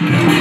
Yeah.